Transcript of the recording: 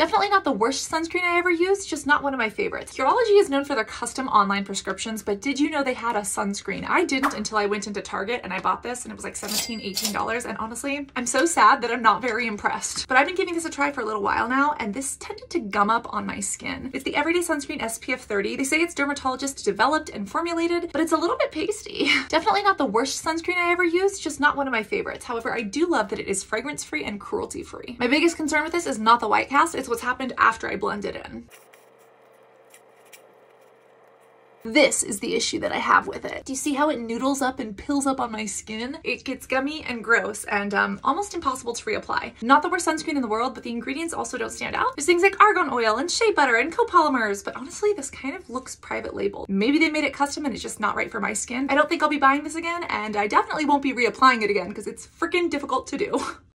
Definitely not the worst sunscreen I ever used, just not one of my favorites. Curology is known for their custom online prescriptions, but did you know they had a sunscreen? I didn't until I went into Target and I bought this and it was like $17, $18. And honestly, I'm so sad that I'm not very impressed. But I've been giving this a try for a little while now and this tended to gum up on my skin. It's the Everyday Sunscreen SPF 30. They say it's dermatologist developed and formulated, but it's a little bit pasty. Definitely not the worst sunscreen I ever used, just not one of my favorites. However, I do love that it is fragrance free and cruelty free. My biggest concern with this is not the white cast, it's what's happened after I blend it in. This is the issue that I have with it. Do you see how it noodles up and pills up on my skin? It gets gummy and gross and um, almost impossible to reapply. Not the worst sunscreen in the world, but the ingredients also don't stand out. There's things like argan oil and shea butter and copolymers, but honestly, this kind of looks private label. Maybe they made it custom and it's just not right for my skin. I don't think I'll be buying this again, and I definitely won't be reapplying it again because it's freaking difficult to do.